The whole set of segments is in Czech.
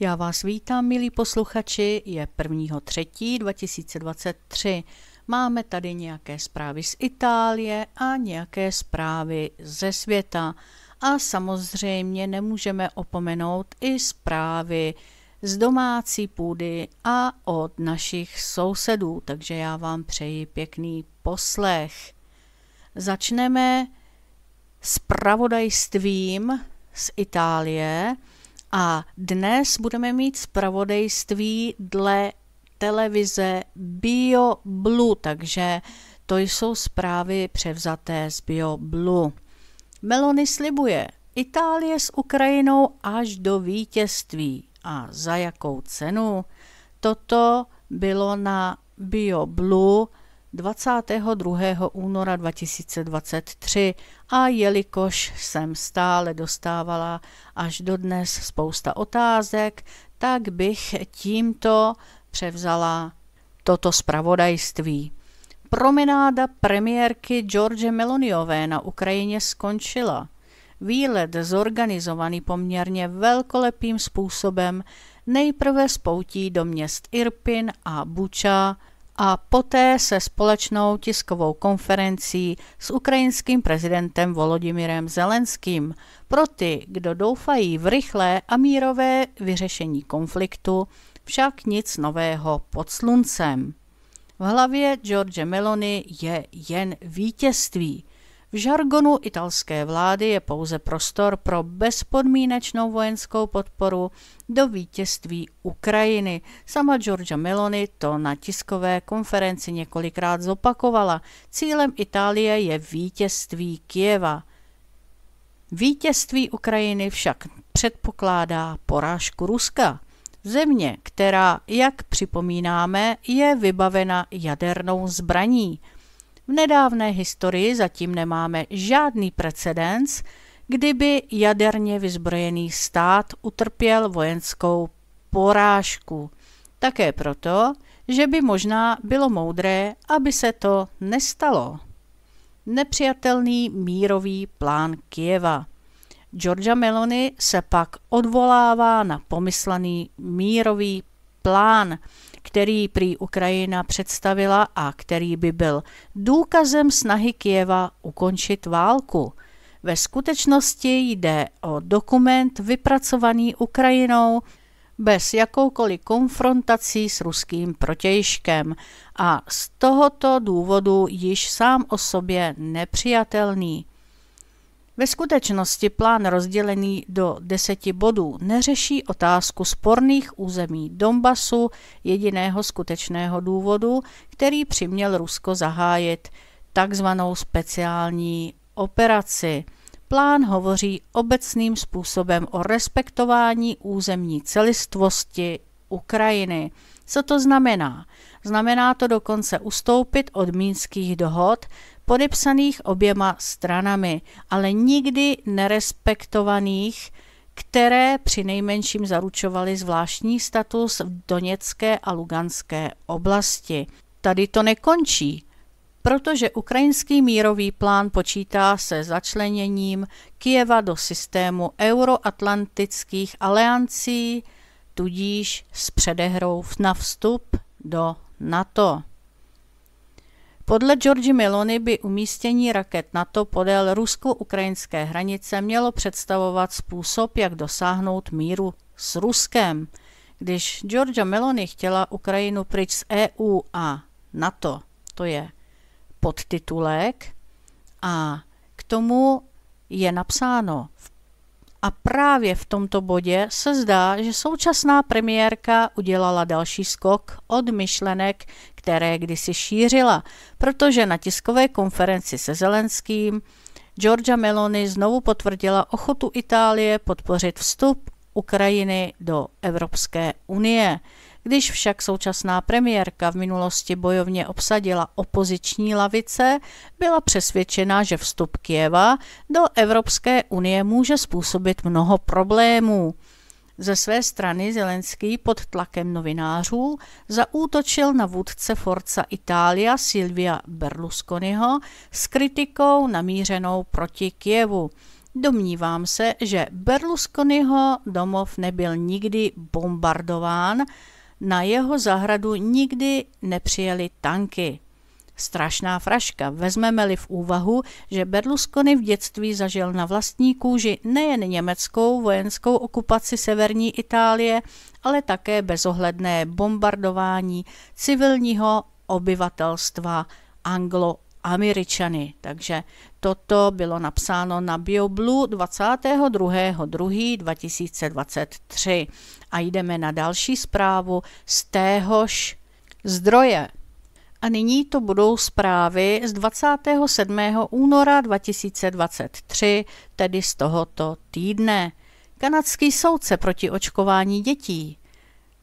Já vás vítám, milí posluchači, je 1.3.2023. Máme tady nějaké zprávy z Itálie a nějaké zprávy ze světa. A samozřejmě nemůžeme opomenout i zprávy z domácí půdy a od našich sousedů, takže já vám přeji pěkný poslech. Začneme s pravodajstvím z Itálie a dnes budeme mít zpravodajství dle televize BioBlue, takže to jsou zprávy převzaté z BioBlue. Meloni slibuje Itálie s Ukrajinou až do vítězství. A za jakou cenu? Toto bylo na BioBlue 22. února 2023 a jelikož jsem stále dostávala až dodnes spousta otázek, tak bych tímto převzala toto zpravodajství. Promenáda premiérky George Meloniové na Ukrajině skončila. Výlet zorganizovaný poměrně velkolepým způsobem nejprve spoutí do měst Irpin a Buča a poté se společnou tiskovou konferencí s ukrajinským prezidentem Volodymyrem Zelenským. Pro ty, kdo doufají v rychlé a mírové vyřešení konfliktu, však nic nového pod sluncem. V hlavě George Meloni je jen vítězství. V žargonu italské vlády je pouze prostor pro bezpodmínečnou vojenskou podporu do vítězství Ukrajiny. Sama Georgia Meloni to na tiskové konferenci několikrát zopakovala. Cílem Itálie je vítězství Kieva. Vítězství Ukrajiny však předpokládá porážku Ruska. Země, která, jak připomínáme, je vybavena jadernou zbraní. V nedávné historii zatím nemáme žádný precedens, kdyby jaderně vyzbrojený stát utrpěl vojenskou porážku. Také proto, že by možná bylo moudré, aby se to nestalo. Nepřijatelný mírový plán Kieva. Georgia Meloni se pak odvolává na pomyslený mírový plán, který prý Ukrajina představila a který by byl důkazem snahy Kieva ukončit válku. Ve skutečnosti jde o dokument vypracovaný Ukrajinou bez jakoukoliv konfrontací s ruským protějškem a z tohoto důvodu již sám o sobě nepřijatelný. Ve skutečnosti plán rozdělený do deseti bodů neřeší otázku sporných území Donbasu jediného skutečného důvodu, který přiměl Rusko zahájit takzvanou speciální operaci. Plán hovoří obecným způsobem o respektování územní celistvosti Ukrajiny. Co to znamená? Znamená to dokonce ustoupit od mínských dohod, podepsaných oběma stranami, ale nikdy nerespektovaných, které při nejmenším zaručovaly zvláštní status v Doněcké a Luganské oblasti. Tady to nekončí, protože ukrajinský mírový plán počítá se začleněním Kijeva do systému euroatlantických aliancí, tudíž s předehrou na vstup do NATO. Podle Georgi Meloni by umístění raket NATO podél rusko-ukrajinské hranice mělo představovat způsob, jak dosáhnout míru s Ruskem. Když Georgia Meloni chtěla Ukrajinu pryč z EU a NATO, to je podtitulek, a k tomu je napsáno v a právě v tomto bodě se zdá, že současná premiérka udělala další skok od myšlenek, které kdysi šířila, protože na tiskové konferenci se Zelenským Georgia Meloni znovu potvrdila ochotu Itálie podpořit vstup Ukrajiny do Evropské unie. Když však současná premiérka v minulosti bojovně obsadila opoziční lavice, byla přesvědčena, že vstup Kieva do Evropské unie může způsobit mnoho problémů. Ze své strany Zelenský pod tlakem novinářů zaútočil na vůdce Forza Italia Silvia Berlusconiho s kritikou namířenou proti Kievu. Domnívám se, že Berlusconiho domov nebyl nikdy bombardován, na jeho zahradu nikdy nepřijeli tanky. Strašná fraška, vezmeme-li v úvahu, že Berlusconi v dětství zažil na vlastní kůži nejen německou vojenskou okupaci severní Itálie, ale také bezohledné bombardování civilního obyvatelstva anglo-američany. Takže toto bylo napsáno na BioBlue 22.2.2023. A jdeme na další zprávu z téhož zdroje. A nyní to budou zprávy z 27. února 2023, tedy z tohoto týdne. Kanadský soudce proti očkování dětí.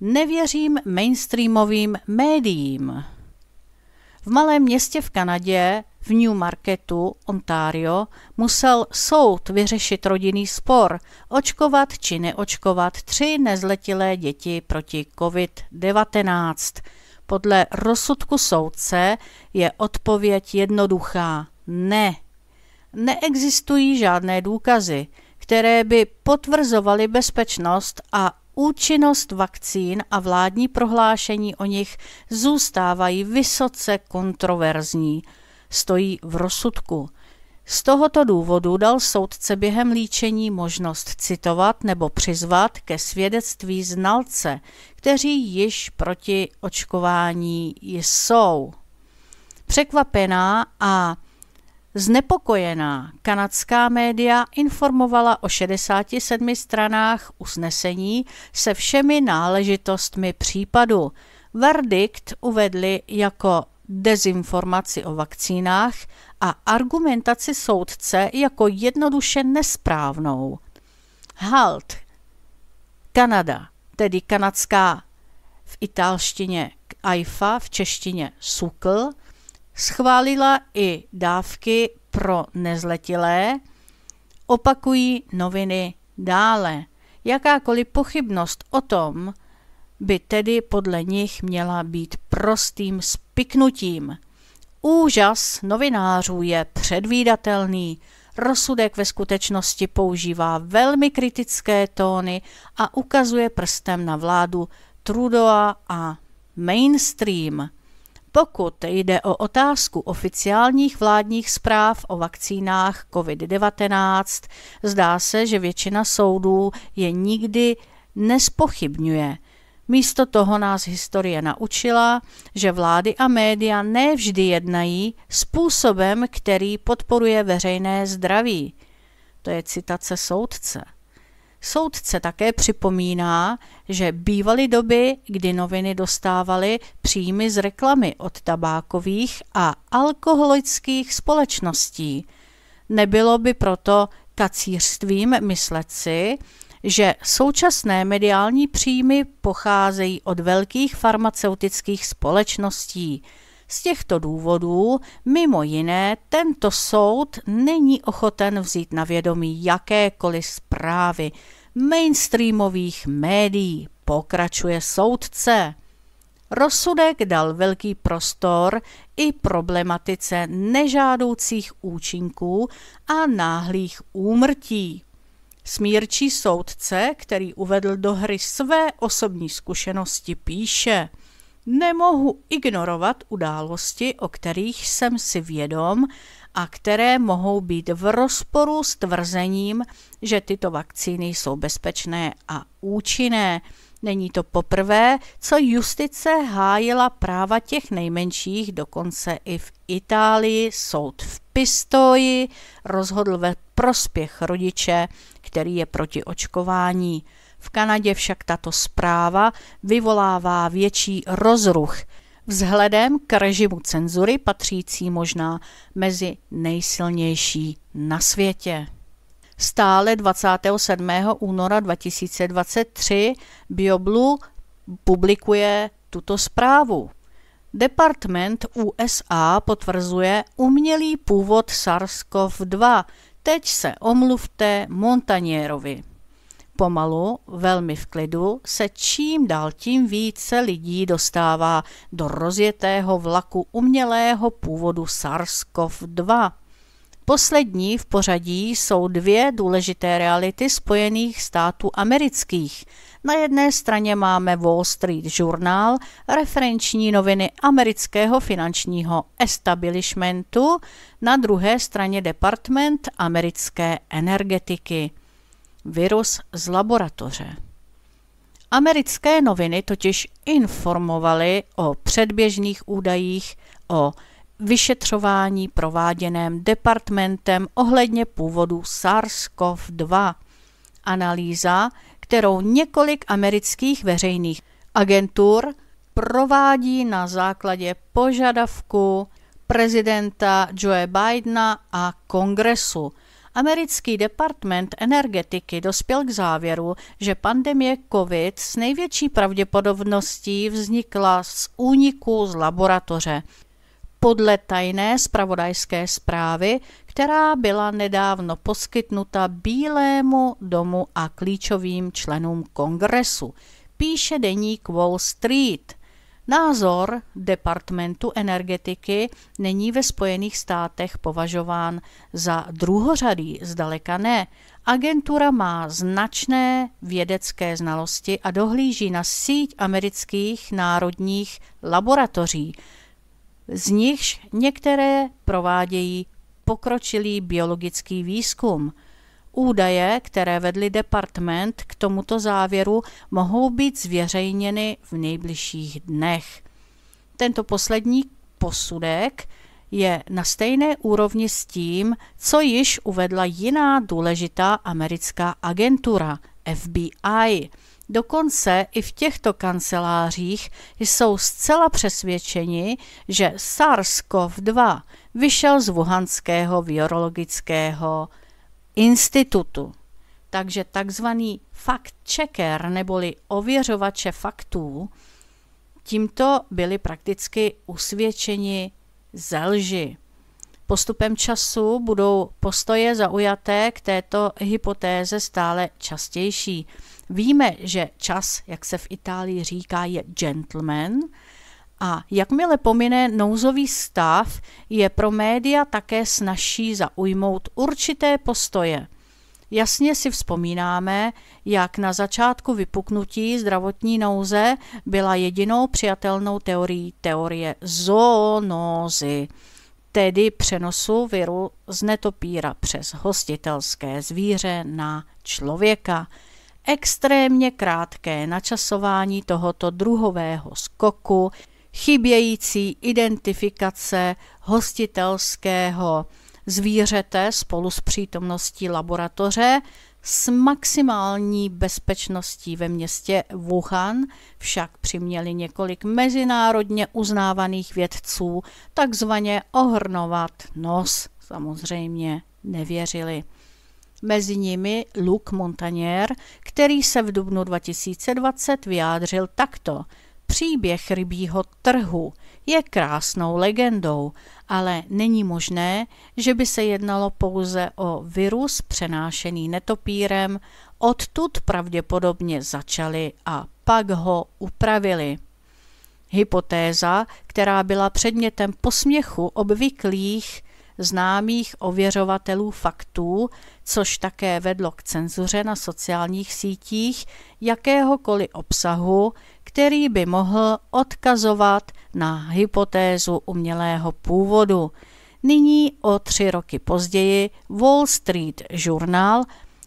Nevěřím mainstreamovým médiím. V malém městě v Kanadě, v New Marketu, Ontario, musel soud vyřešit rodinný spor, očkovat či neočkovat tři nezletilé děti proti COVID-19. Podle rozsudku soudce je odpověď jednoduchá ne. Neexistují žádné důkazy, které by potvrzovaly bezpečnost a účinnost vakcín a vládní prohlášení o nich zůstávají vysoce kontroverzní. Stojí v rozsudku. Z tohoto důvodu dal soudce během líčení možnost citovat nebo přizvat ke svědectví znalce, kteří již proti očkování jsou. Překvapená a Znepokojená kanadská média informovala o 67 stranách usnesení se všemi náležitostmi případu. Verdikt uvedli jako dezinformaci o vakcínách a argumentaci soudce jako jednoduše nesprávnou. HALT Kanada, tedy kanadská v italštině AIFA, v češtině SUKL, schválila i dávky pro nezletilé, opakují noviny dále. Jakákoliv pochybnost o tom by tedy podle nich měla být prostým spiknutím. Úžas novinářů je předvídatelný. Rozsudek ve skutečnosti používá velmi kritické tóny a ukazuje prstem na vládu Trudeau a mainstream. Pokud jde o otázku oficiálních vládních zpráv o vakcínách COVID-19, zdá se, že většina soudů je nikdy nespochybňuje. Místo toho nás historie naučila, že vlády a média nevždy jednají způsobem, který podporuje veřejné zdraví. To je citace soudce. Soudce také připomíná, že bývaly doby, kdy noviny dostávaly příjmy z reklamy od tabákových a alkoholických společností. Nebylo by proto kacířstvím myslet si, že současné mediální příjmy pocházejí od velkých farmaceutických společností. Z těchto důvodů, mimo jiné, tento soud není ochoten vzít na vědomí jakékoliv zprávy mainstreamových médií, pokračuje soudce. Rozsudek dal velký prostor i problematice nežádoucích účinků a náhlých úmrtí. Smírčí soudce, který uvedl do hry své osobní zkušenosti, píše – Nemohu ignorovat události, o kterých jsem si vědom a které mohou být v rozporu s tvrzením, že tyto vakcíny jsou bezpečné a účinné. Není to poprvé, co justice hájila práva těch nejmenších, dokonce i v Itálii soud v Pistoji rozhodl ve prospěch rodiče, který je proti očkování. V Kanadě však tato zpráva vyvolává větší rozruch. Vzhledem k režimu cenzury patřící možná mezi nejsilnější na světě. Stále 27. února 2023 BioBlue publikuje tuto zprávu. Department USA potvrzuje umělý původ SARS-CoV-2. Teď se omluvte Montanierovi. Pomalu, velmi v klidu, se čím dál tím více lidí dostává do rozjetého vlaku umělého původu SARS-CoV-2. Poslední v pořadí jsou dvě důležité reality Spojených států amerických. Na jedné straně máme Wall Street Journal, referenční noviny amerického finančního establishmentu, na druhé straně Department americké energetiky. Virus z laboratoře. Americké noviny totiž informovaly o předběžných údajích o vyšetřování prováděném departmentem ohledně původu SARS-CoV-2. Analýza, kterou několik amerických veřejných agentur provádí na základě požadavku prezidenta Joe Bidena a kongresu. Americký department energetiky dospěl k závěru, že pandemie COVID s největší pravděpodobností vznikla z úniku z laboratoře podle tajné spravodajské zprávy, která byla nedávno poskytnuta Bílému domu a klíčovým členům kongresu, píše deník Wall Street. Názor departmentu energetiky není ve Spojených státech považován za druhořadý, zdaleka ne. Agentura má značné vědecké znalosti a dohlíží na síť amerických národních laboratoří, z nichž některé provádějí pokročilý biologický výzkum. Údaje, které vedly department k tomuto závěru, mohou být zveřejněny v nejbližších dnech. Tento poslední posudek je na stejné úrovni s tím, co již uvedla jiná důležitá americká agentura FBI – Dokonce i v těchto kancelářích jsou zcela přesvědčeni, že SARS-CoV-2 vyšel z Wuhanského virologického institutu. Takže takzvaný fact-checker neboli ověřovače faktů tímto byli prakticky usvědčeni ze lži. Postupem času budou postoje zaujaté k této hypotéze stále častější. Víme, že čas, jak se v Itálii říká, je gentleman a jakmile pomine nouzový stav, je pro média také snažší zaujmout určité postoje. Jasně si vzpomínáme, jak na začátku vypuknutí zdravotní nouze byla jedinou přijatelnou teorií teorie zoonózy, tedy přenosu viru z netopíra přes hostitelské zvíře na člověka – extrémně krátké načasování tohoto druhového skoku, chybějící identifikace hostitelského zvířete spolu s přítomností laboratoře s maximální bezpečností ve městě Wuhan však přiměli několik mezinárodně uznávaných vědců takzvaně ohrnovat nos. Samozřejmě nevěřili mezi nimi Luc Montagnier, který se v dubnu 2020 vyjádřil takto. Příběh rybího trhu je krásnou legendou, ale není možné, že by se jednalo pouze o virus přenášený netopírem, odtud pravděpodobně začali a pak ho upravili. Hypotéza, která byla předmětem posměchu obvyklých známých ověřovatelů faktů, což také vedlo k cenzuře na sociálních sítích jakéhokoliv obsahu, který by mohl odkazovat na hypotézu umělého původu. Nyní o tři roky později Wall Street Journal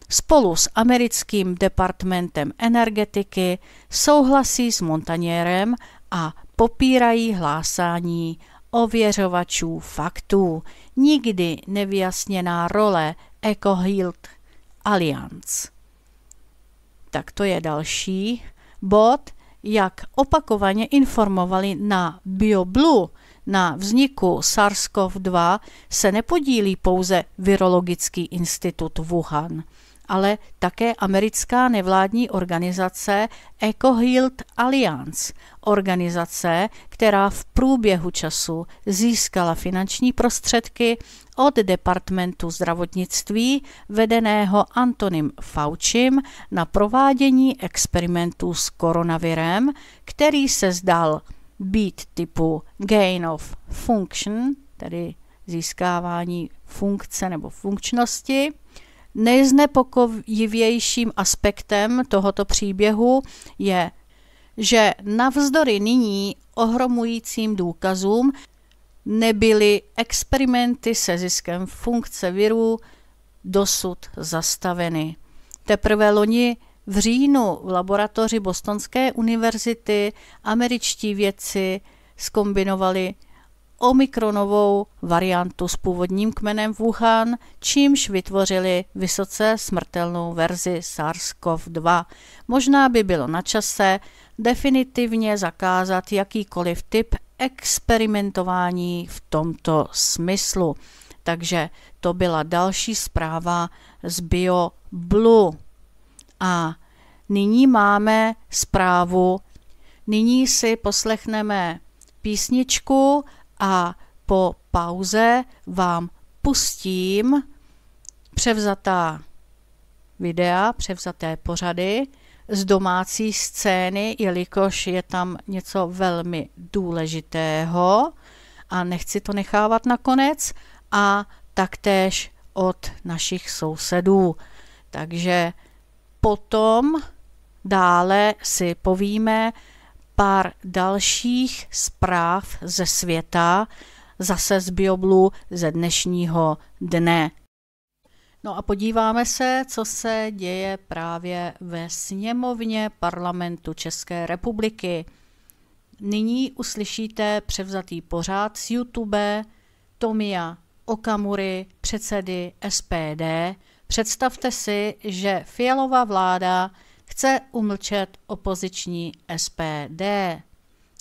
spolu s americkým departmentem energetiky souhlasí s Montanierem a popírají hlásání ověřovačů faktů nikdy nevyjasněná role EcoHealth Alliance. Tak to je další bod, jak opakovaně informovali na BioBlue, na vzniku SARS-CoV-2 se nepodílí pouze Virologický institut Wuhan – ale také americká nevládní organizace EcoHealth Alliance, organizace, která v průběhu času získala finanční prostředky od Departmentu zdravotnictví vedeného Antonym Faučim na provádění experimentů s koronavirem, který se zdal být typu gain of function, tedy získávání funkce nebo funkčnosti. Nejznepokojivějším aspektem tohoto příběhu je, že navzdory nyní ohromujícím důkazům nebyly experimenty se ziskem funkce virů dosud zastaveny. Teprve loni v říjnu v laboratoři Bostonské univerzity američtí vědci skombinovali omikronovou variantu s původním kmenem Wuhan, čímž vytvořili vysoce smrtelnou verzi SARS-CoV-2. Možná by bylo na čase definitivně zakázat jakýkoliv typ experimentování v tomto smyslu. Takže to byla další zpráva z BioBlue. A nyní máme zprávu, nyní si poslechneme písničku a po pauze vám pustím převzatá videa, převzaté pořady z domácí scény, jelikož je tam něco velmi důležitého a nechci to nechávat nakonec a taktéž od našich sousedů. Takže potom dále si povíme pár dalších zpráv ze světa, zase z Bioblu ze dnešního dne. No a podíváme se, co se děje právě ve sněmovně parlamentu České republiky. Nyní uslyšíte převzatý pořád z YouTube Tomia Okamury, předsedy SPD. Představte si, že Fialová vláda chce umlčet opoziční SPD.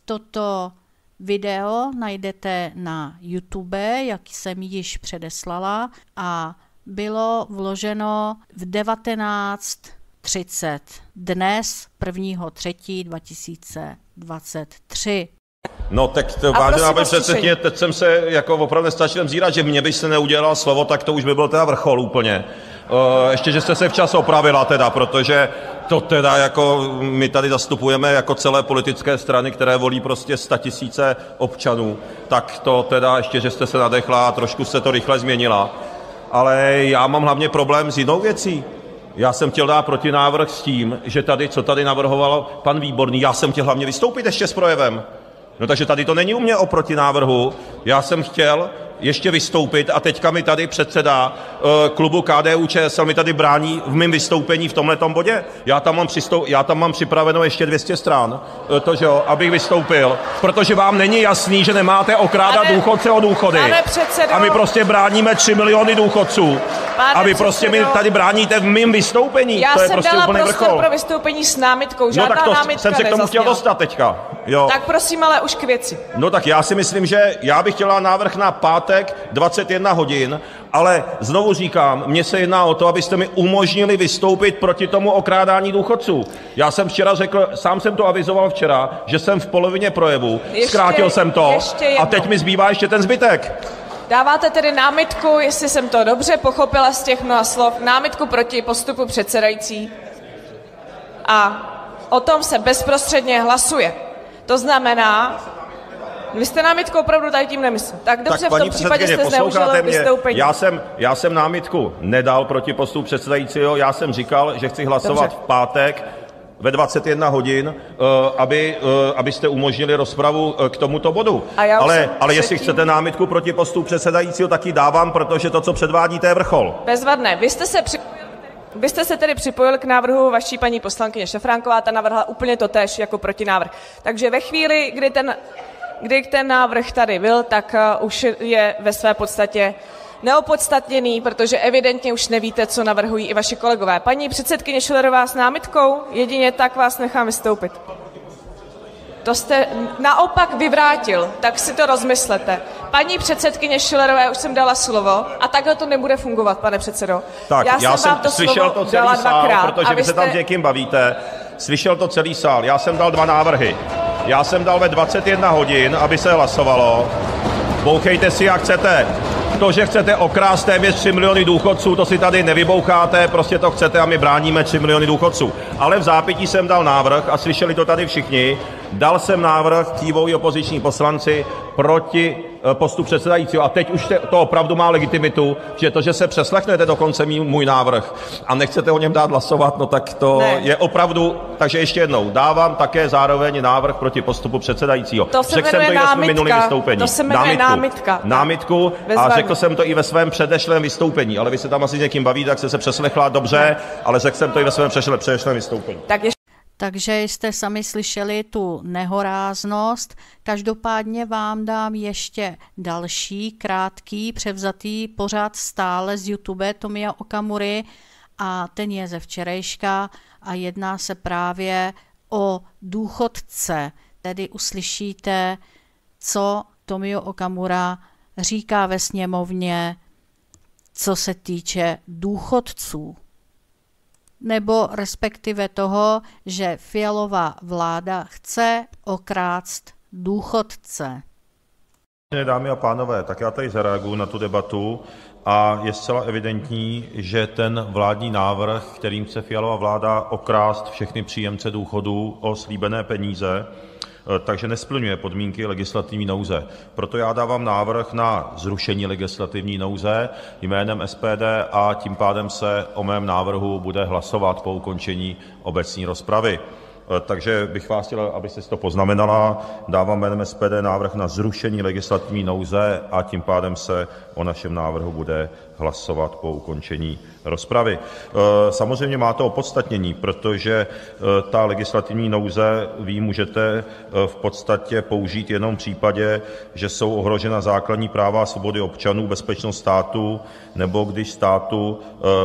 Toto video najdete na YouTube, jak jsem již předeslala, a bylo vloženo v 19.30 dnes 1.3.2023. No tak to, vážená paní předsedkyně, teď jsem se jako opravdu nestačil zírat, že mě byste neudělal slovo, tak to už by byl teda vrchol úplně. Uh, ještě, že jste se včas opravila teda, protože to teda jako my tady zastupujeme jako celé politické strany, které volí prostě tisíce občanů, tak to teda ještě, že jste se nadechla a trošku se to rychle změnila. Ale já mám hlavně problém s jinou věcí. Já jsem chtěl dát protinávrh s tím, že tady, co tady navrhoval pan Výborný, já jsem chtěl hlavně vystoupit ještě s projevem. No takže tady to není u mě o protinávrhu. Já jsem chtěl ještě vystoupit a teďka mi tady předseda uh, klubu KDU-ČSL mi tady brání v mém vystoupení v tomhletom bodě. Já tam mám, přistou, já tam mám připraveno ještě 200 stran, uh, to, že jo, abych vystoupil, protože vám není jasný, že nemáte okrádat pane, důchodce o důchody. Pane předsedo, a my prostě bráníme 3 miliony důchodců. Pane a vy prostě mi tady bráníte v mém vystoupení. Já to je jsem prostě dala úplný prostor vrchol. pro vystoupení s námitkou, žádná no tak to námitka jsem se k tomu nezazněla. chtěl dostat teďka. Jo. Tak prosím, ale už k věci. No tak já si myslím, že já bych chtěla návrh na pátek 21 hodin, ale znovu říkám, mně se jedná o to, abyste mi umožnili vystoupit proti tomu okrádání důchodců. Já jsem včera řekl, sám jsem to avizoval včera, že jsem v polovině projevu, Ještě- zkrátil jsem to a teď mi zbývá ještě ten zbytek. Dáváte tedy námitku, jestli jsem to dobře pochopila z těch mnoha slov, námitku proti postupu předsedající. A o tom se bezprostředně hlasuje. To znamená, vy jste námitku opravdu tady tím nemyslel. Tak dobře, tak v tom případě jste zneužil vystoupení. Já jsem, já jsem námitku nedal proti postupu předsedajícího, já jsem říkal, že chci hlasovat Dobře. v pátek ve 21 hodin, eh, aby, eh, abyste umožnili rozpravu eh, k tomuto bodu. Ale, ale jestli předtím- chcete námitku proti postupu předsedajícího, tak ji dávám, protože to, co předvádíte, je vrchol. Bezvadné. Vy jste se při... Vy jste se tedy připojil k návrhu vaší paní poslankyně Šafránková, ta navrhla úplně to tež jako protinávrh. Takže ve chvíli, kdy ten, kdy ten návrh tady byl, tak uh, už je ve své podstatě neopodstatněný, protože evidentně už nevíte, co navrhují i vaši kolegové. Paní předsedkyně Šilerová s námitkou, jedině tak vás nechám vystoupit. To jste naopak vyvrátil, tak si to rozmyslete. Paní předsedkyně Šilerové už jsem dala slovo a takhle to nebude fungovat, pane předsedo. Tak, já, jsem jsem vám to slyšel slovo to celý dala sál, dvakrát protože vy se tam s někým bavíte. Slyšel to celý sál. Já jsem dal dva návrhy. Já jsem dal ve 21 hodin, aby se hlasovalo. Bouchejte si, jak chcete. To, že chcete okrást téměř 3 miliony důchodců, to si tady nevyboucháte, prostě to chcete a my bráníme 3 miliony důchodců. Ale v zápětí jsem dal návrh a slyšeli to tady všichni. Dal jsem návrh, kývou i opoziční poslanci, proti postup předsedajícího. A teď už to opravdu má legitimitu, že to, že se přeslechnete dokonce můj návrh a nechcete o něm dát hlasovat, no tak to ne. je opravdu. Takže ještě jednou, dávám také zároveň návrh proti postupu předsedajícího. To se řekl jsem to i ve svém minulém vystoupení. To se námitku. námitka. Námitku a řekl jsem to i ve svém předešlém vystoupení, ale vy se tam asi s někým bavíte, tak se se přeslechla dobře, ale řekl jsem to i ve svém předešlém vystoupení. Tak ještě takže jste sami slyšeli tu nehoráznost. Každopádně vám dám ještě další krátký převzatý pořád stále z YouTube Tomia Okamury a ten je ze včerejška a jedná se právě o důchodce. Tedy uslyšíte, co Tomio Okamura říká ve sněmovně, co se týče důchodců nebo respektive toho, že Fialová vláda chce okrást důchodce. Dámy a pánové, tak já tady zareaguju na tu debatu a je zcela evidentní, že ten vládní návrh, kterým chce Fialová vláda okrást všechny příjemce důchodů o slíbené peníze, takže nesplňuje podmínky legislativní nouze. Proto já dávám návrh na zrušení legislativní nouze jménem SPD a tím pádem se o mém návrhu bude hlasovat po ukončení obecní rozpravy. Eh, takže bych vás chtěl, abyste si to poznamenala. Dávám jménem SPD návrh na zrušení legislativní nouze a tím pádem se o našem návrhu bude hlasovat po ukončení rozpravy. Eh, samozřejmě má to opodstatnění, protože eh, ta legislativní nouze vy můžete v podstatě použít jenom v případě, že jsou ohrožena základní práva a svobody občanů, bezpečnost státu nebo když státu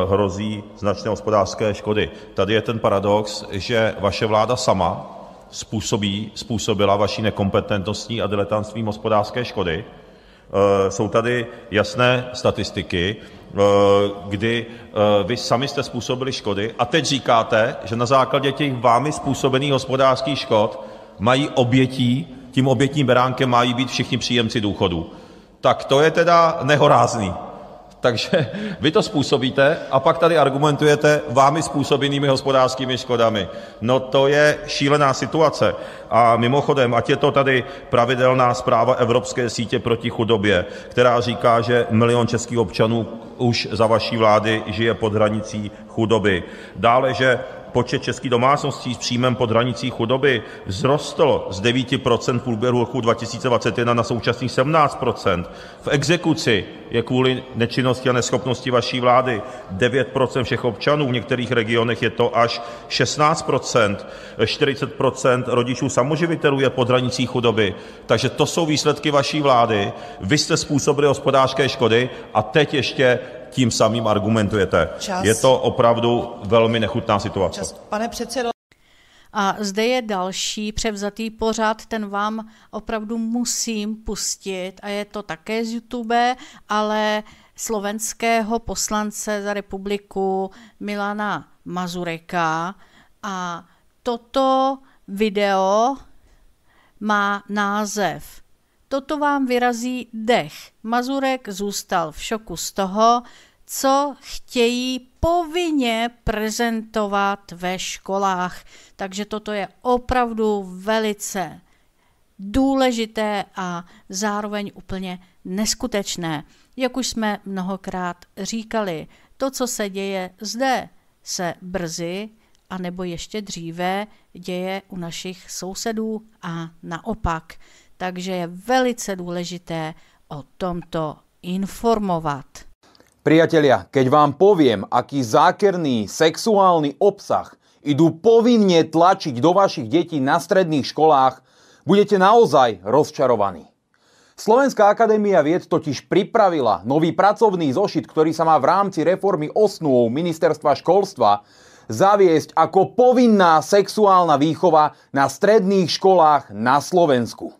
hrozí značné hospodářské škody. Tady je ten paradox, že vaše vláda sama způsobila vaší nekompetentností a diletantstvím hospodářské škody. Eh, jsou tady jasné statistiky, eh, kdy eh, vy sami jste způsobili škody a teď říkáte, že na základě těch vámi způsobených hospodářských škod mají obětí, tím obětním beránkem mají být všichni příjemci důchodů. Tak to je teda nehorázný. Takže vy to způsobíte a pak tady argumentujete vámi způsobenými hospodářskými škodami. No to je šílená situace. A mimochodem, ať je to tady pravidelná zpráva Evropské sítě proti chudobě, která říká, že milion českých občanů už za vaší vlády žije pod hranicí chudoby. Dále, že počet českých domácností s příjmem pod hranicí chudoby vzrostl z 9 v průběhu roku 2021 na současných 17% V exekuci je kvůli nečinnosti a neschopnosti vaší vlády 9% všech občanů, v některých regionech je to až 16% 40% rodičů samoživitelů je pod hranicí chudoby. Takže to jsou výsledky vaší vlády. Vy jste způsobili hospodářské škody a teď ještě tím samým argumentujete. Čas. Je to opravdu velmi nechutná situace. Čas. Pane předsedo. A zde je další převzatý pořad, ten vám opravdu musím pustit a je to také z YouTube, ale slovenského poslance za republiku Milana Mazureka a toto video má název Toto vám vyrazí dech. Mazurek zůstal v šoku z toho, co chtějí povinně prezentovat ve školách. Takže toto je opravdu velice důležité a zároveň úplně neskutečné. Jak už jsme mnohokrát říkali, to, co se děje zde, se brzy a nebo ještě dříve děje u našich sousedů a naopak takže je velice důležité o tomto informovat. Priatelia, keď vám poviem, aký zákerný sexuálny obsah idú povinne tlačiť do vašich detí na stredných školách, budete naozaj rozčarovaní. Slovenská akadémia vied totiž pripravila nový pracovný zošit, ktorý sa má v rámci reformy osnúv ministerstva školstva zaviesť ako povinná sexuálna výchova na stredných školách na Slovensku.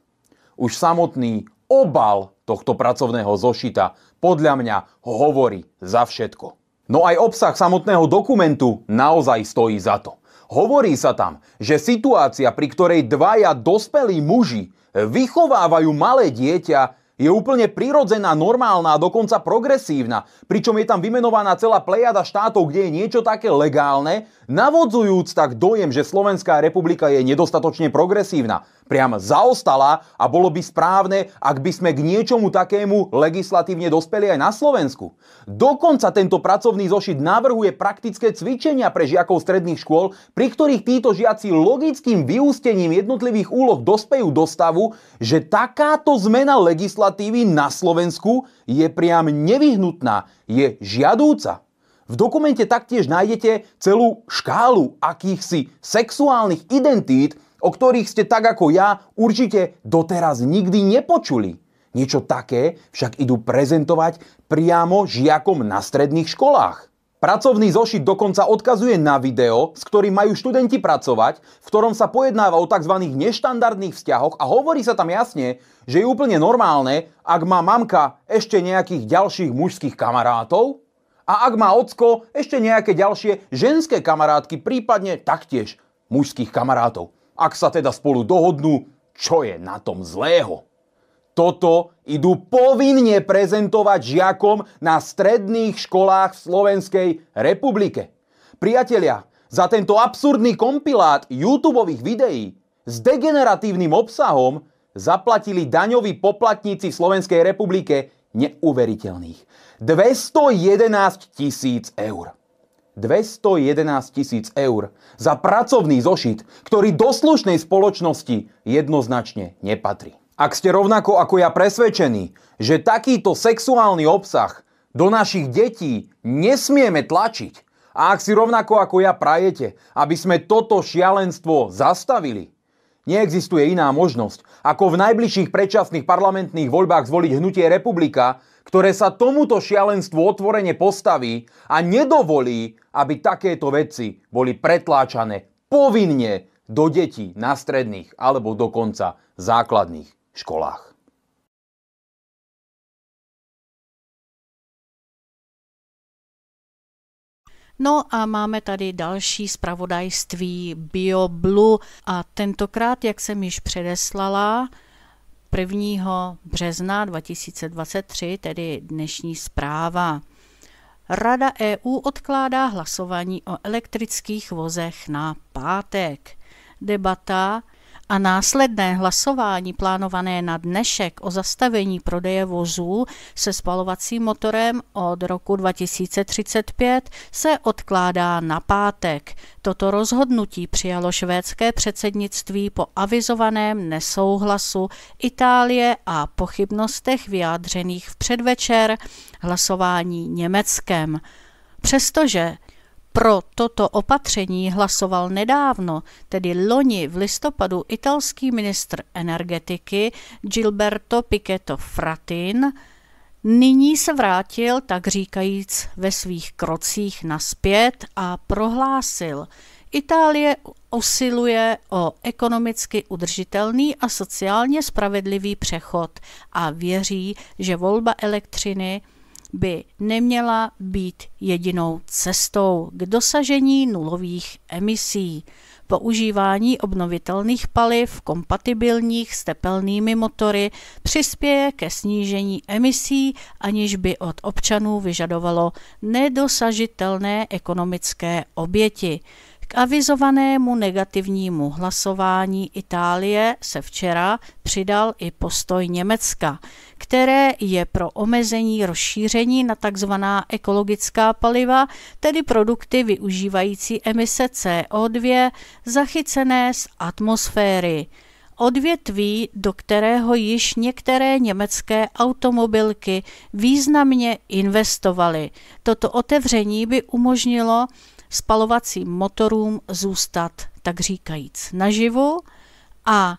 Už samotný obal tohto pracovného zošita podľa mňa hovorí za všetko. No aj obsah samotného dokumentu naozaj stojí za to. Hovorí sa tam, že situácia, pri ktorej dvaja dospelí muži vychovávajú malé dieťa, je úplne prirodzená, normálna a dokonca progresívna, pričom je tam vymenovaná celá plejada štátov, kde je niečo také legálne, navodzujúc tak dojem, že Slovenská republika je nedostatočne progresívna. Priam zaostala a bolo by správne, ak by sme k niečomu takému legislatívne dospeli aj na Slovensku. Dokonca tento pracovný zošit navrhuje praktické cvičenia pre žiakov stredných škôl, pri ktorých títo žiaci logickým vyústením jednotlivých úloh dospejú do stavu, že takáto zmena legislatívy na Slovensku je priam nevyhnutná, je žiadúca. V dokumente taktiež nájdete celú škálu akýchsi sexuálnych identít, o ktorých ste tak ako ja určite doteraz nikdy nepočuli. Niečo také však idú prezentovať priamo žiakom na stredných školách. Pracovný zošit dokonca odkazuje na video, s ktorým majú študenti pracovať, v ktorom sa pojednáva o tzv. neštandardných vzťahoch a hovorí sa tam jasne, že je úplne normálne, ak má mamka ešte nejakých ďalších mužských kamarátov, a ak má ocko ešte nejaké ďalšie ženské kamarátky, prípadne taktiež mužských kamarátov. Ak sa teda spolu dohodnú, čo je na tom zlého. Toto idú povinne prezentovať žiakom na stredných školách v Slovenskej republike. Priatelia, za tento absurdný kompilát YouTube videí s degeneratívnym obsahom zaplatili daňoví poplatníci v Slovenskej republike neuveriteľných 211 tisíc eur. 211 tisíc eur za pracovný zošit, ktorý do slušnej spoločnosti jednoznačne nepatrí. Ak ste rovnako ako ja presvedčení, že takýto sexuálny obsah do našich detí nesmieme tlačiť, a ak si rovnako ako ja prajete, aby sme toto šialenstvo zastavili, neexistuje iná možnosť, ako v najbližších predčasných parlamentných voľbách zvoliť hnutie Republika, ktoré sa tomuto šialenstvu otvorene postaví a nedovolí, aby takéto veci boli pretláčané povinne do detí na stredných alebo dokonca základných školách. No a máme tady další zpravodajství BioBlue a tentokrát, jak jsem již předeslala, 1. března 2023, tedy dnešní zpráva. Rada EU odkládá hlasování o elektrických vozech na pátek. Debata a následné hlasování plánované na dnešek o zastavení prodeje vozů se spalovacím motorem od roku 2035 se odkládá na pátek. Toto rozhodnutí přijalo švédské předsednictví po avizovaném nesouhlasu Itálie a pochybnostech vyjádřených v předvečer hlasování Německem. Přestože pro toto opatření hlasoval nedávno, tedy loni v listopadu italský ministr energetiky Gilberto Pichetto Fratin, nyní se vrátil, tak říkajíc, ve svých krocích naspět a prohlásil, Itálie usiluje o ekonomicky udržitelný a sociálně spravedlivý přechod a věří, že volba elektřiny by neměla být jedinou cestou k dosažení nulových emisí. Používání obnovitelných paliv kompatibilních s tepelnými motory přispěje ke snížení emisí, aniž by od občanů vyžadovalo nedosažitelné ekonomické oběti. K avizovanému negativnímu hlasování Itálie se včera přidal i postoj Německa, které je pro omezení rozšíření na tzv. ekologická paliva, tedy produkty využívající emise CO2 zachycené z atmosféry odvětví, do kterého již některé německé automobilky významně investovaly. Toto otevření by umožnilo spalovacím motorům zůstat, tak říkajíc, naživu a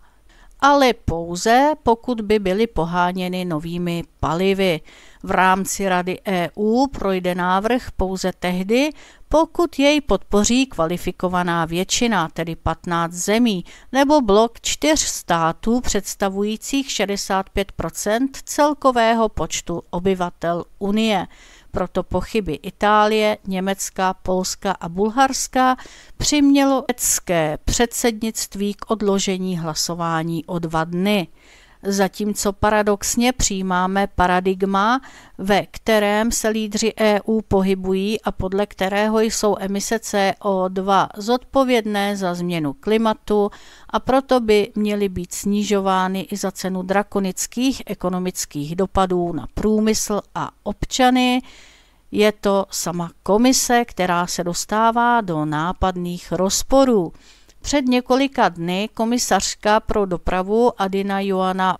ale pouze pokud by byly poháněny novými palivy. V rámci Rady EU projde návrh pouze tehdy, pokud jej podpoří kvalifikovaná většina, tedy 15 zemí, nebo blok čtyř států představujících 65% celkového počtu obyvatel Unie. Proto pochyby Itálie, Německa, Polska a Bulharska přimělo švédské předsednictví k odložení hlasování o dva dny. Zatímco paradoxně přijímáme paradigma, ve kterém se lídři EU pohybují a podle kterého jsou emise CO2 zodpovědné za změnu klimatu a proto by měly být snižovány i za cenu drakonických ekonomických dopadů na průmysl a občany, je to sama komise, která se dostává do nápadných rozporů. Před několika dny komisařka pro dopravu Adina Joana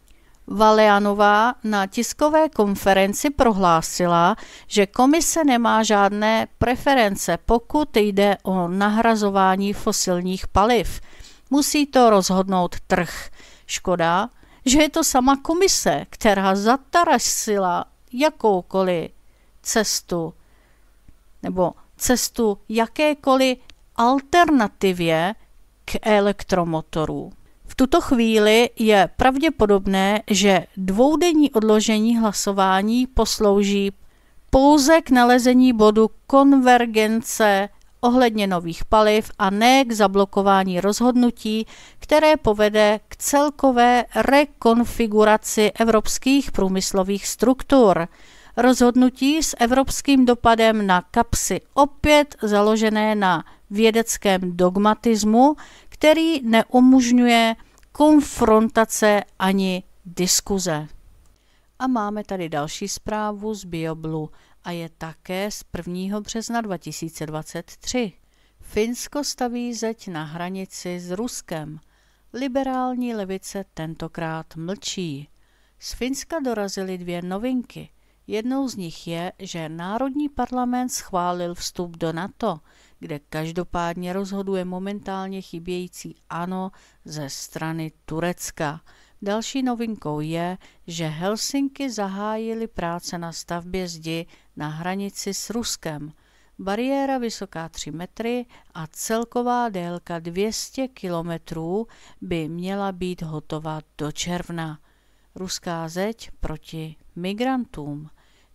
Valeanová na tiskové konferenci prohlásila, že komise nemá žádné preference, pokud jde o nahrazování fosilních paliv. Musí to rozhodnout trh. Škoda, že je to sama komise, která zatarasila jakoukoliv cestu nebo cestu jakékoliv alternativě k elektromotoru. V tuto chvíli je pravděpodobné, že dvoudenní odložení hlasování poslouží pouze k nalezení bodu konvergence ohledně nových paliv a ne k zablokování rozhodnutí, které povede k celkové rekonfiguraci evropských průmyslových struktur. Rozhodnutí s evropským dopadem na kapsy opět založené na vědeckém dogmatismu, který neumožňuje konfrontace ani diskuze. A máme tady další zprávu z Bioblu a je také z 1. března 2023. Finsko staví zeď na hranici s Ruskem. Liberální levice tentokrát mlčí. Z Finska dorazily dvě novinky – Jednou z nich je, že Národní parlament schválil vstup do NATO, kde každopádně rozhoduje momentálně chybějící ano ze strany Turecka. Další novinkou je, že Helsinky zahájily práce na stavbě zdi na hranici s Ruskem. Bariéra vysoká 3 metry a celková délka 200 kilometrů by měla být hotová do června. Ruská zeď proti migrantům.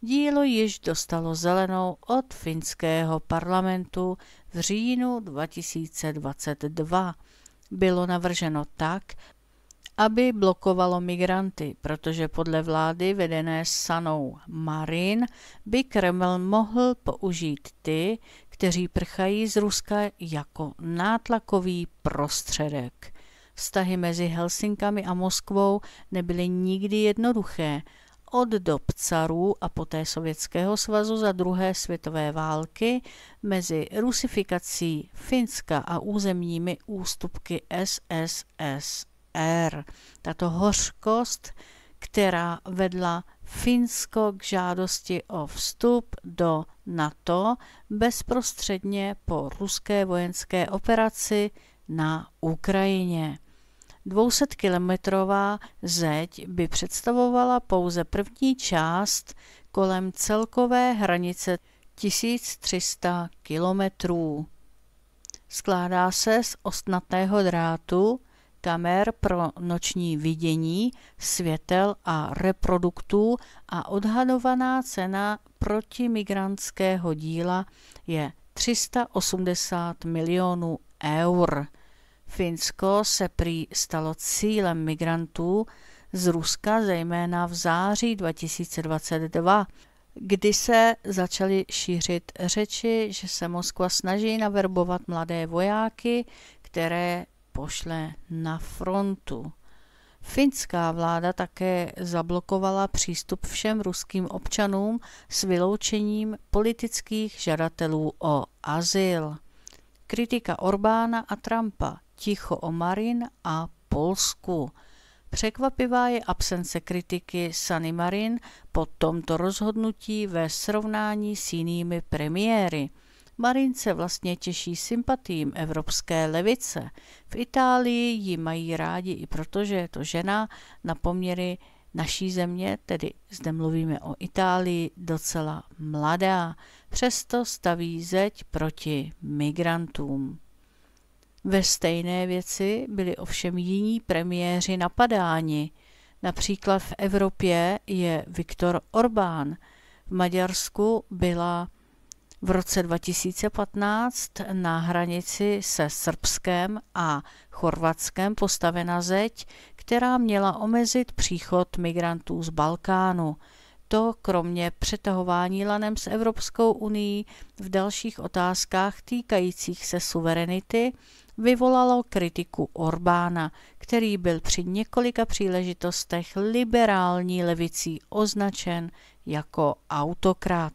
Dílo již dostalo zelenou od finského parlamentu v říjnu 2022. Bylo navrženo tak, aby blokovalo migranty, protože podle vlády vedené Sanou Marin by Kreml mohl použít ty, kteří prchají z Ruska jako nátlakový prostředek. Vztahy mezi Helsinkami a Moskvou nebyly nikdy jednoduché od dob carů a poté Sovětského svazu za druhé světové války mezi rusifikací Finska a územními ústupky SSSR. Tato hořkost, která vedla Finsko k žádosti o vstup do NATO bezprostředně po ruské vojenské operaci na Ukrajině. 200-kilometrová zeď by představovala pouze první část kolem celkové hranice 1300 kilometrů. Skládá se z ostnatého drátu, kamer pro noční vidění, světel a reproduktů a odhadovaná cena protimigrantského díla je 380 milionů eur. Finsko se prý stalo cílem migrantů z Ruska, zejména v září 2022, kdy se začaly šířit řeči, že se Moskva snaží naverbovat mladé vojáky, které pošle na frontu. Finská vláda také zablokovala přístup všem ruským občanům s vyloučením politických žadatelů o azyl. Kritika Orbána a Trumpa ticho o Marin a Polsku. Překvapivá je absence kritiky Sany Marin po tomto rozhodnutí ve srovnání s jinými premiéry. Marin se vlastně těší sympatím evropské levice. V Itálii ji mají rádi i proto, že je to žena na poměry naší země, tedy zde mluvíme o Itálii, docela mladá. Přesto staví zeď proti migrantům. Ve stejné věci byli ovšem jiní premiéři napadáni. Například v Evropě je Viktor Orbán. V Maďarsku byla v roce 2015 na hranici se Srbskem a Chorvatskem postavena zeď, která měla omezit příchod migrantů z Balkánu. To kromě přetahování lanem s Evropskou unii v dalších otázkách týkajících se suverenity vyvolalo kritiku Orbána, který byl při několika příležitostech liberální levicí označen jako autokrat.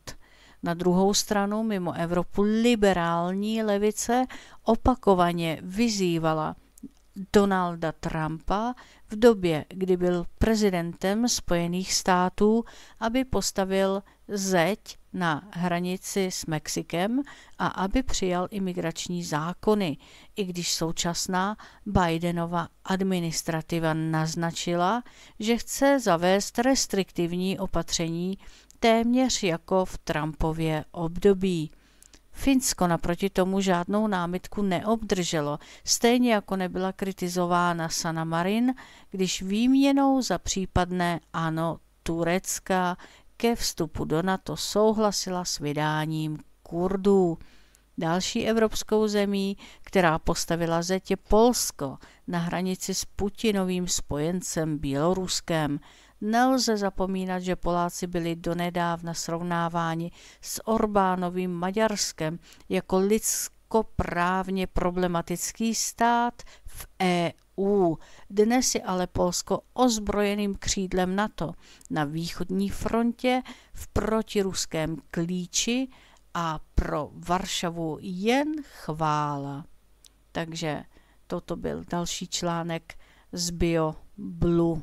Na druhou stranu mimo Evropu liberální levice opakovaně vyzývala Donalda Trumpa v době, kdy byl prezidentem Spojených států, aby postavil zeď na hranici s Mexikem a aby přijal imigrační zákony, i když současná Bidenova administrativa naznačila, že chce zavést restriktivní opatření téměř jako v Trumpově období. Finsko naproti tomu žádnou námitku neobdrželo, stejně jako nebyla kritizována Sana Marin, když výměnou za případné ano Turecka ke vstupu do NATO souhlasila s vydáním Kurdů. Další evropskou zemí, která postavila zeď je Polsko na hranici s Putinovým spojencem Běloruskem. Nelze zapomínat, že Poláci byli donedávna srovnáváni s Orbánovým Maďarskem jako lidskoprávně problematický stát v EU. Dnes je ale Polsko ozbrojeným křídlem NATO na východní frontě v protiruském klíči a pro Varšavu jen chvála. Takže toto byl další článek z Bio Blue.